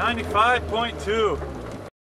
95.2.